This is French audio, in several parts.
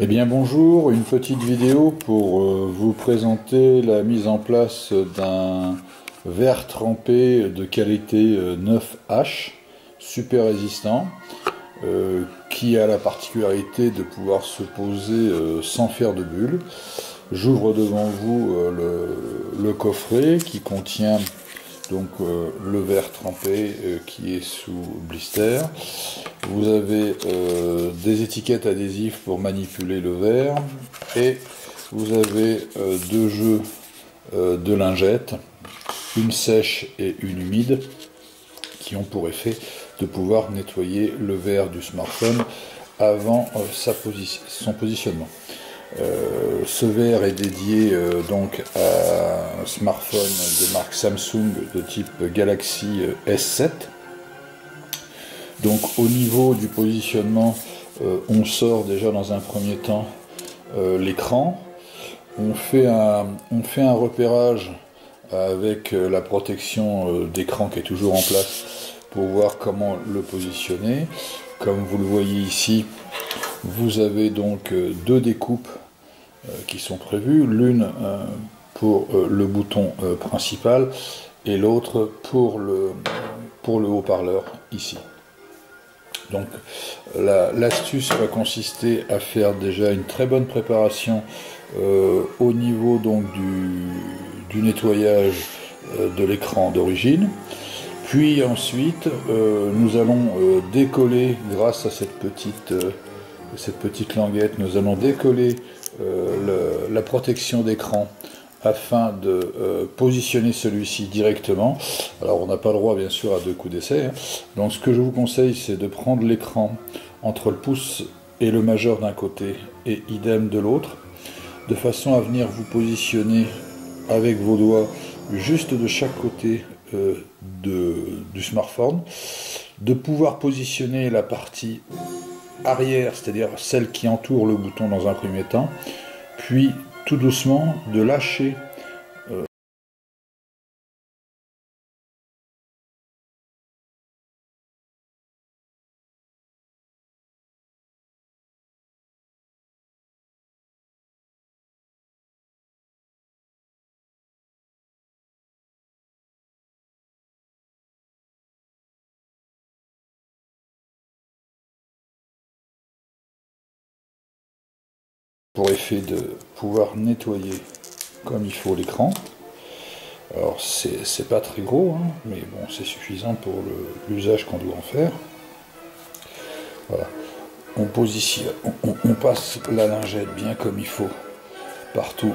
Eh bien bonjour, une petite vidéo pour euh, vous présenter la mise en place d'un verre trempé de qualité 9H, euh, super résistant, euh, qui a la particularité de pouvoir se poser sans faire de bulles. J'ouvre devant vous le, coffret qui contient donc le verre trempé qui est sous blister. Vous avez euh, des étiquettes adhésives pour manipuler le verre et vous avez deux jeux de lingettes, une sèche et une humide, qui ont pour effet de pouvoir nettoyer le verre du smartphone avant son positionnement. Euh, ce verre est dédié euh, donc à un smartphone de marque Samsung de type Galaxy euh, S7. Donc au niveau du positionnement, on sort déjà dans un premier temps l'écran. On, fait un, repérage avec la protection d'écran qui est toujours en place pour voir comment le positionner. Comme vous le voyez ici, vous avez donc deux découpes euh, qui sont prévues, l'une euh, pour euh, le bouton principal et l'autre pour le haut-parleur ici. Donc l'astuce va consister à faire déjà une très bonne préparation au niveau du, nettoyage de l'écran d'origine. Puis ensuite, nous allons décoller, grâce à cette petite, cette languette, nous allons décoller euh, la protection d'écran afin de euh, positionner celui-ci directement. Alors on n'a pas le droit bien sûr à deux coups d'essai. Hein. Donc ce que je vous conseille c'est de prendre l'écran entre le pouce et le majeur d'un côté et idem de l'autre, de façon à venir vous positionner avec vos doigts juste de chaque côté euh, du smartphone, de pouvoir positionner la partie arrière, c'est-à-dire celle qui entoure le bouton dans un premier temps, puis tout doucement de lâcher pour effet de pouvoir nettoyer comme il faut l'écran. Alors c'est pas très gros, hein, mais bon c'est suffisant pour l'usage qu'on doit en faire. Voilà. On on passe la lingette bien comme il faut partout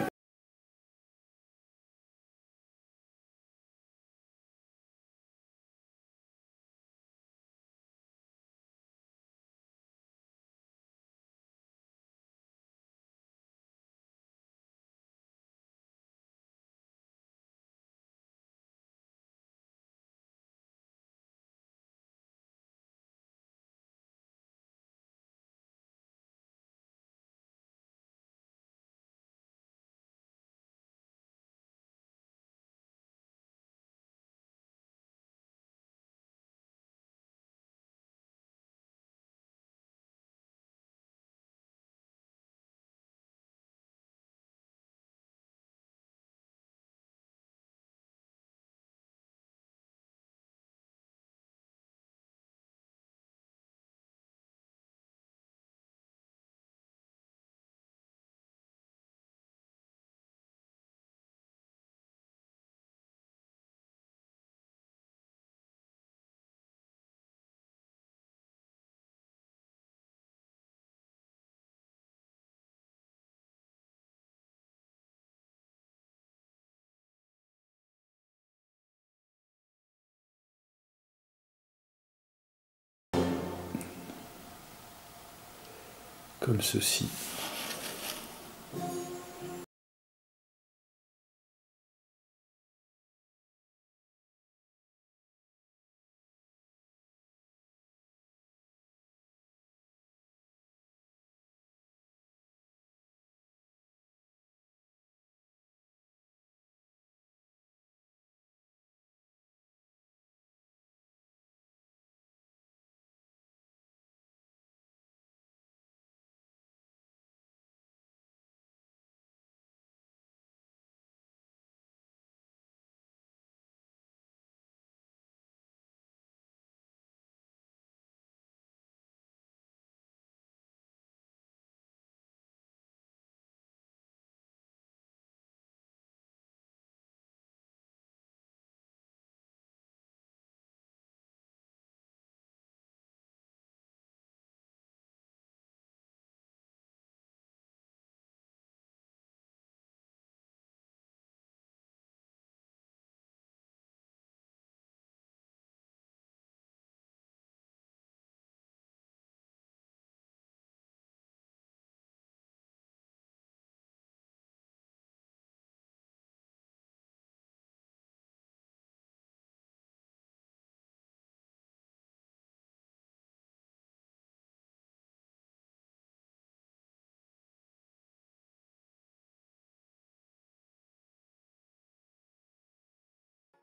comme ceci.